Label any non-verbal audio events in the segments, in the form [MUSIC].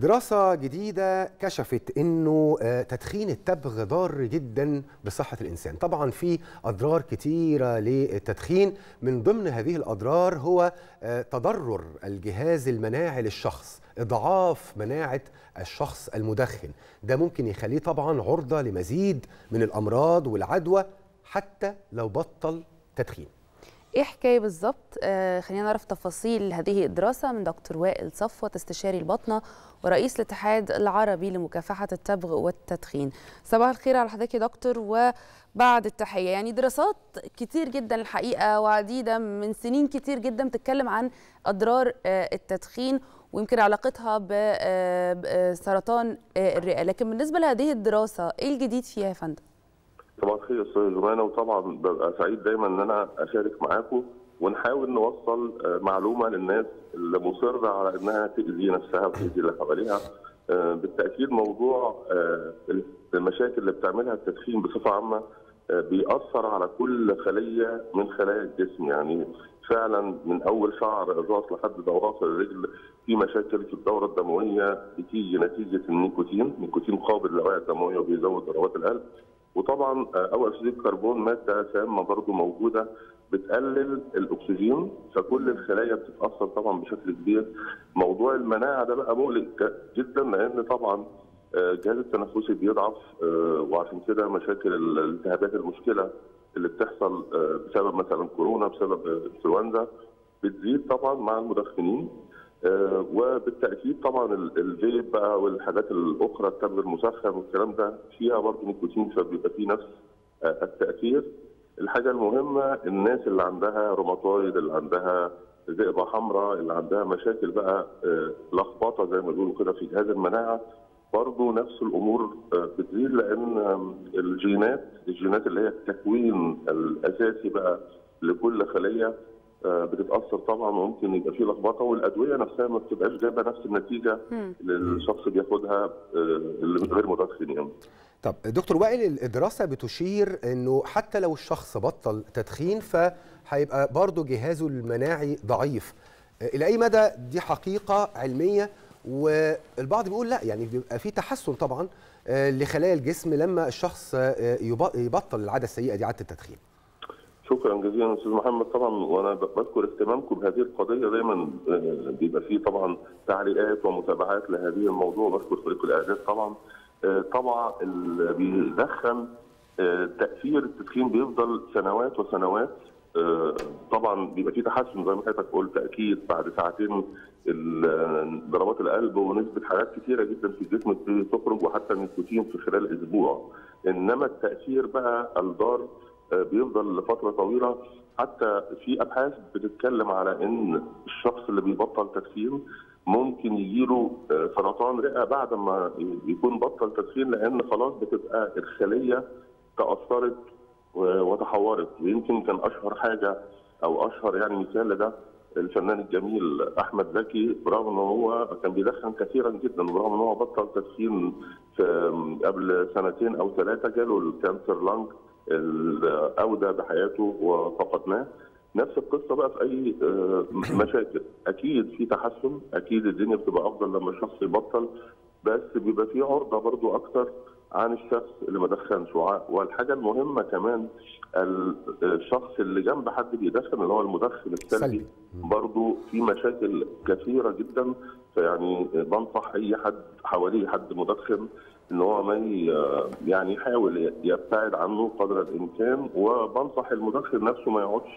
دراسة جديدة كشفت إنه آه، تدخين التبغ ضار جدا بصحة الإنسان. طبعا في أضرار كتيرة للتدخين. من ضمن هذه الأضرار هو آه، تضرر الجهاز المناعي للشخص إضعاف مناعة الشخص المدخن. ده ممكن يخليه طبعا عرضة لمزيد من الأمراض والعدوى حتى لو بطل تدخين. إيه حكاية بالظبط؟ آه خلينا نعرف تفاصيل هذه الدراسة من دكتور وائل صفوت استشاري البطنة ورئيس الاتحاد العربي لمكافحة التبغ والتدخين. صباح الخير على حضرتك يا دكتور وبعد التحية. يعني دراسات كتير جدا الحقيقة وعديدة من سنين كتير جدا بتتكلم عن أضرار آه التدخين ويمكن علاقتها بسرطان آه الرئة. لكن بالنسبة لهذه الدراسة إيه الجديد فيها يا فندم؟ صباح الخير أستاذ جمانه وطبعا ببقى سعيد دايما إن أنا أشارك معاكم ونحاول نوصل معلومة للناس اللي مصرة على إنها تأذي نفسها وتأذي اللي حواليها. بالتأكيد موضوع المشاكل اللي بتعملها التدخين بصفة عامة بيأثر على كل خلية من خلايا الجسم. يعني فعلا من أول شعر الراس لحد ضوافر الرجل في مشاكل في الدورة الدموية بتيجي نتيجة النيكوتين، النيكوتين قابل للاوعيه الدمويه وبيزود ضربات القلب. وطبعا أول أكسيد الكربون مادة سامة برضو موجودة بتقلل الأكسجين فكل الخلايا بتتأثر طبعا بشكل كبير. موضوع المناعة ده بقى مقلق جدا لأن طبعا الجهاز التنفسي بيضعف وعشان كده مشاكل الالتهابات المشكلة اللي بتحصل بسبب مثلا كورونا بسبب إنفلونزا بتزيد طبعا مع المدخنين. آه وبالتأكيد طبعا الفيب بقى والحاجات الأخرى التبغ المسخن والكلام ده فيها برضه نيكوتين فبيبقى فيه نفس آه التأثير. الحاجة المهمة الناس اللي عندها روماتويد اللي عندها ذئبه حمراء اللي عندها مشاكل بقى آه لخبطة زي ما بيقولوا كده في جهاز المناعة برضه نفس الأمور بتزيد لأن الجينات الجينات اللي هي التكوين الأساسي بقى لكل خلية بتتأثر طبعا وممكن يبقى في لخبطة والأدوية نفسها ما بتبقاش جايبة نفس النتيجة اللي الشخص بياخدها اللي غير مدخن يعني. طب دكتور وائل الدراسة بتشير إنه حتى لو الشخص بطل تدخين فهيبقى برضه جهازه المناعي ضعيف. إلى أي مدى دي حقيقة علمية والبعض بيقول لا يعني بيبقى في تحسن طبعا لخلايا الجسم لما الشخص يبطل العادة السيئة دي عادة التدخين. شكرا جزيلا أستاذ محمد. طبعا وأنا بذكر اهتمامكم بهذه القضية دايما بيبقى فيه طبعا تعليقات ومتابعات لهذه الموضوع. بشكر فريق الاعداد طبعا. طبعا اللي بيدخن تأثير التدخين بيفضل سنوات وسنوات. طبعا بيبقى فيه تحسن زي ما حضرتك قلت أكيد بعد ساعتين ضربات القلب ونسبة حاجات كثيره جدا في الجسم بتخرج وحتى النيكوتين في خلال أسبوع. إنما التأثير بقى الضار بيفضل لفترة طويلة. حتى في أبحاث بتتكلم على إن الشخص اللي بيبطل تدخين ممكن يجيله سرطان رئة بعد ما يكون بطل تدخين لأن خلاص بتبقى الخليه تأثرت وتحورت. ويمكن كان أشهر حاجة أو أشهر يعني مثال لده الفنان الجميل أحمد زكي برغم إن هو كان بيدخن كثيرا جدا وبرغم إن هو بطل تدخين قبل سنتين أو ثلاثة جاله ال cancer lung اللي أودى بحياته وفقدناه. نفس القصة بقى في أي مشاكل. أكيد في تحسن أكيد الدنيا بتبقى أفضل لما الشخص يبطل بس بيبقى في عرضة برضو أكتر عن الشخص اللي ما دخنش. والحاجة المهمة كمان الشخص اللي جنب حد بيدخن اللي هو المدخن السلبي. برضو في مشاكل كثيرة جدا فيعني بنصح أي حد حواليه حد مدخن إن هو ما يعني يحاول يبتعد عنه قدر الإمكان. وبنصح المدخن نفسه ما يقعدش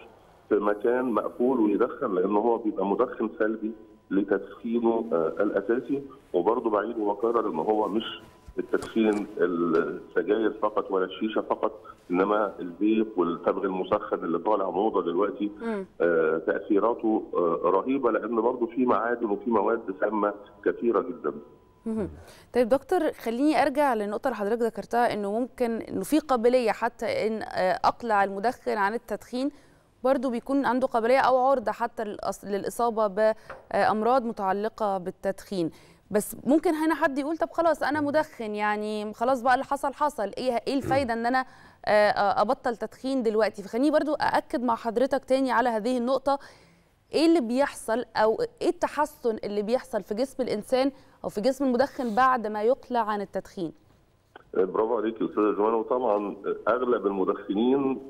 في مكان مقفول ويدخن لأن هو بيبقى مدخن سلبي لتدخينه الأساسي. وبرضه بعيد وبكرر إن هو مش التدخين السجاير فقط ولا الشيشة فقط إنما الفيب والتبغ المسخن اللي طالع موضة دلوقتي آه تأثيراته آه رهيبة لأن برضه في معادن وفي مواد سامة كثيرة جدا. طيب دكتور خليني أرجع للنقطة اللي حضرتك ذكرتها إنه ممكن إنه في قابلية حتى إن أقلع المدخن عن التدخين برضه بيكون عنده قابلية أو عرضة حتى للإصابة بأمراض متعلقة بالتدخين. بس ممكن هنا حد يقول طب خلاص أنا مدخن يعني خلاص بقى اللي حصل حصل. إيه إيه الفايدة إن أنا أبطل تدخين دلوقتي؟ فخليني برضو أأكد مع حضرتك تاني على هذه النقطة. إيه اللي بيحصل أو إيه التحسن اللي بيحصل في جسم الإنسان أو في جسم المدخن بعد ما يقلع عن التدخين؟ برافو عليك يا أستاذ زمان وطبعا أغلب المدخنين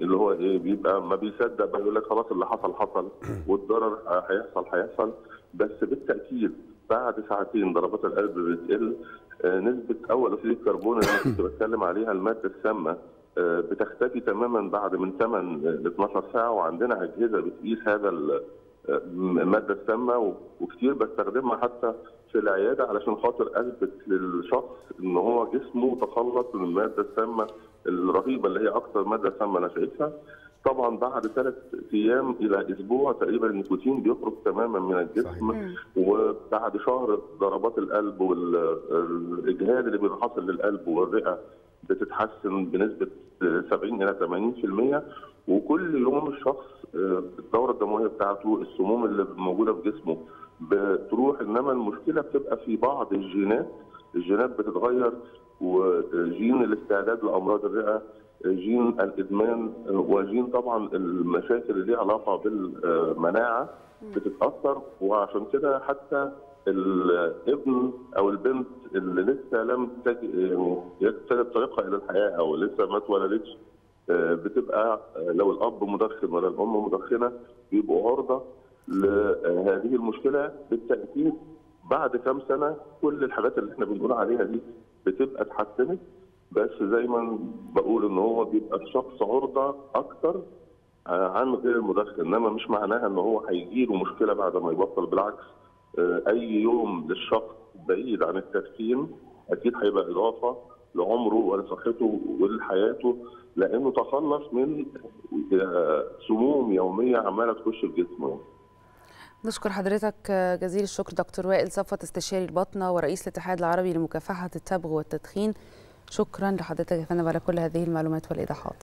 اللي هو إيه بيبقى ما بيصدق بقى يقول لك خلاص اللي حصل حصل [COUGHS] والضرر هيحصل هيحصل. بس بالتأكيد بعد ساعتين ضربات القلب بتقل نسبة أول أكسيد الكربون اللي أنا كنت [COUGHS] بتكلم عليها المادة السامة بتختفي تماما بعد من 8 ل 12 ساعة وعندنا أجهزة بتقيس هذا المادة السامة وكتير بستخدمها حتى في العيادة علشان خاطر أثبت للشخص إن هو جسمه تخلص من المادة السامة الرهيبة اللي هي أكثر مادة سامة أنا شايفها. طبعا بعد ثلاث أيام إلى أسبوع تقريبا النيكوتين بيخرج تماما من الجسم. صحيح. وبعد شهر ضربات القلب والاجهاد اللي بيبقى حاصل للقلب والرئة بتتحسن بنسبة 70 إلى 80% وكل يوم الشخص الدورة الدموية بتاعته السموم اللي موجودة في جسمه بتروح. إنما المشكلة بتبقى في بعض الجينات. الجينات بتتغير وجين الاستعداد لأمراض الرئة جين الإدمان وجين طبعا المشاكل اللي ليها علاقة بالمناعة بتتأثر وعشان كده حتى الابن أو البنت اللي لسه لم يعني تجد طريقها إلى الحياة أو لسه ما اتولدتش بتبقى لو الأب مدخن ولا الأم مدخنة بيبقوا عرضة لهذه المشكلة. بالتأكيد بعد كام سنة كل الحاجات اللي إحنا بنقول عليها دي بتبقى اتحسنت. بس زي ما بقول إن هو بيبقى الشخص عرضة أكتر عن غير المدخن إنما مش معناها إن هو هيجي له مشكلة بعد ما يبطل بالعكس أي يوم للشخص بعيد عن التدخين أكيد هيبقى إضافة لعمره ولصحته ولحياته لأنه تخلص من سموم يومية عمالة تخش في جسمه. نشكر حضرتك جزيل الشكر دكتور وائل صفوت استشاري الباطنه ورئيس الاتحاد العربي لمكافحة التبغ والتدخين. شكرا لحضرتك يا فندم على كل هذه المعلومات والإيضاحات.